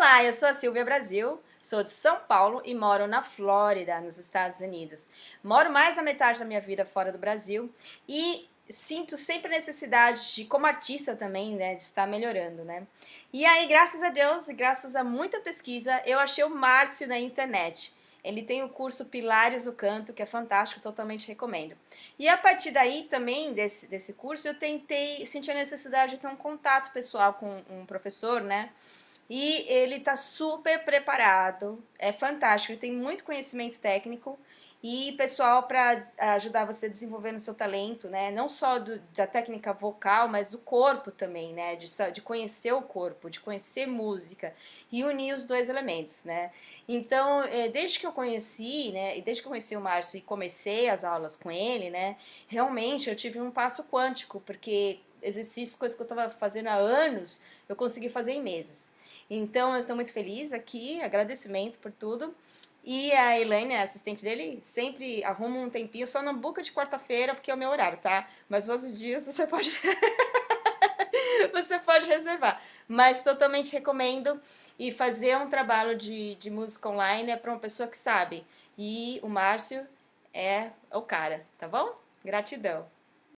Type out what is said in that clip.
Olá, eu sou a Silvia Brasil, sou de São Paulo e moro na Flórida, nos Estados Unidos. Moro mais a metade da minha vida fora do Brasil e sinto sempre a necessidade de, como artista também, né, de estar melhorando, né? E aí, graças a Deus e graças a muita pesquisa, eu achei o Márcio na internet. Ele tem o curso Pilares do Canto, que é fantástico, totalmente recomendo. E a partir daí também, desse, desse curso, eu tentei, sentir a necessidade de ter um contato pessoal com um professor, né? E ele tá super preparado, é fantástico, ele tem muito conhecimento técnico e pessoal para ajudar você a desenvolver no seu talento, né? Não só do, da técnica vocal, mas do corpo também, né? De, de conhecer o corpo, de conhecer música e unir os dois elementos, né? Então, é, desde que eu conheci, né? E desde que eu conheci o Márcio e comecei as aulas com ele, né? Realmente eu tive um passo quântico, porque exercícios, coisas que eu estava fazendo há anos, eu consegui fazer em meses. Então, eu estou muito feliz aqui, agradecimento por tudo. E a Elaine, a assistente dele, sempre arruma um tempinho, só no boca de quarta-feira, porque é o meu horário, tá? Mas outros dias você pode. você pode reservar. Mas totalmente recomendo. E fazer um trabalho de, de música online é para uma pessoa que sabe. E o Márcio é o cara, tá bom? Gratidão.